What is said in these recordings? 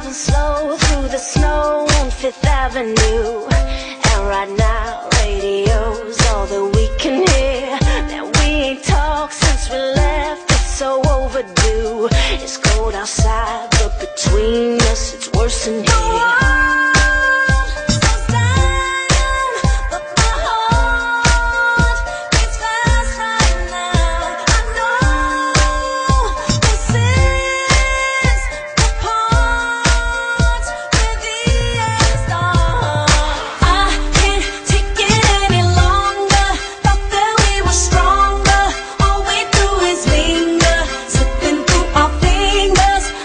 driving slow through the snow on Fifth Avenue. And right now, radio's all that we can hear. That we ain't talked since we left, it's so overdue. It's cold outside, but between us, it's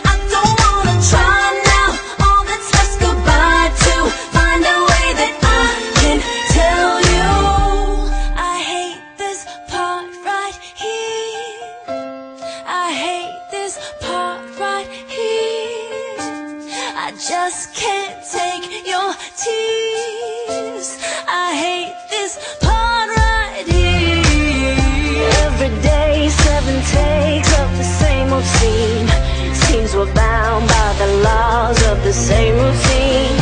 I don't wanna try now. All the tests goodbye to find a way that I can tell you I hate this part right here. I hate this part right here. I just can't take your tears. Same routine.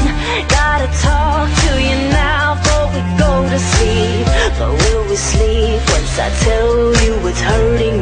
Gotta talk to you now before we go to sleep. But will we sleep once I tell you it's hurting